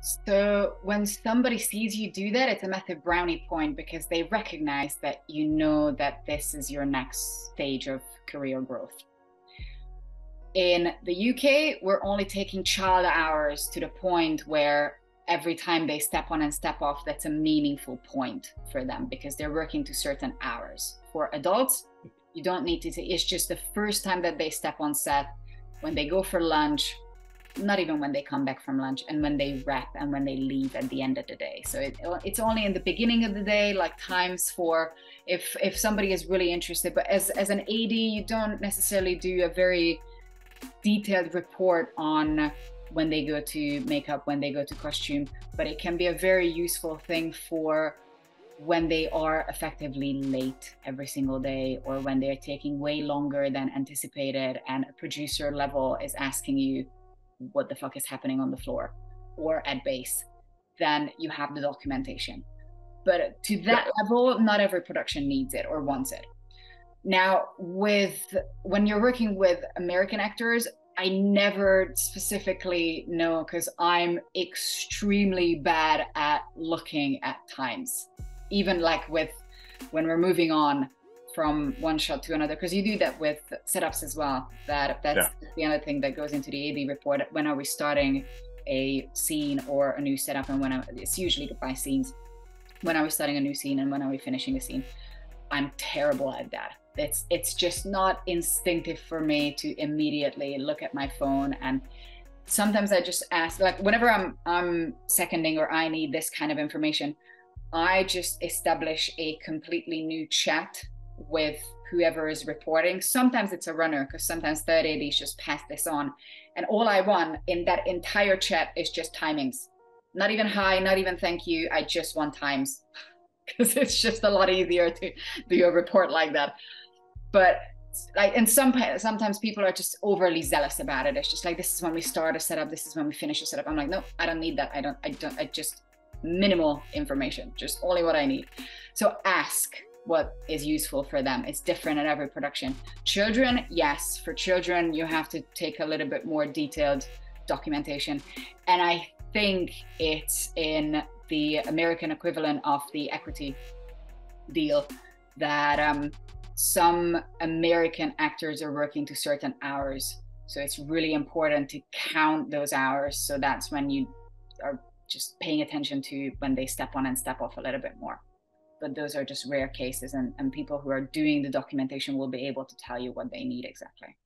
So when somebody sees you do that, it's a massive brownie point because they recognize that you know that this is your next stage of career growth. In the UK, we're only taking child hours to the point where every time they step on and step off, that's a meaningful point for them because they're working to certain hours. For adults, you don't need to, say it's just the first time that they step on set, when they go for lunch, not even when they come back from lunch and when they wrap and when they leave at the end of the day. So it, it's only in the beginning of the day like times for if if somebody is really interested. But as as an AD you don't necessarily do a very detailed report on when they go to makeup when they go to costume but it can be a very useful thing for when they are effectively late every single day or when they're taking way longer than anticipated and a producer level is asking you what the fuck is happening on the floor or at base, then you have the documentation. But to that yeah. level, not every production needs it or wants it. Now, with when you're working with American actors, I never specifically know because I'm extremely bad at looking at times. Even like with when we're moving on, from one shot to another because you do that with setups as well. That that's yeah. the other thing that goes into the AD report. When are we starting a scene or a new setup and when I, it's usually by scenes. When are we starting a new scene and when are we finishing a scene? I'm terrible at that. It's it's just not instinctive for me to immediately look at my phone and sometimes i just ask like whenever i'm i'm seconding or i need this kind of information i just establish a completely new chat with whoever is reporting. Sometimes it's a runner because sometimes third ADs just pass this on. And all I want in that entire chat is just timings. Not even hi, not even thank you. I just want times because it's just a lot easier to do a report like that. But like and some sometimes people are just overly zealous about it. It's just like this is when we start a setup, this is when we finish a setup. I'm like, no, I don't need that. I don't, I don't, I just minimal information, just only what I need. So ask what is useful for them. It's different at every production. Children, yes, for children, you have to take a little bit more detailed documentation. And I think it's in the American equivalent of the equity deal that um, some American actors are working to certain hours. So it's really important to count those hours. So that's when you are just paying attention to when they step on and step off a little bit more but those are just rare cases and, and people who are doing the documentation will be able to tell you what they need exactly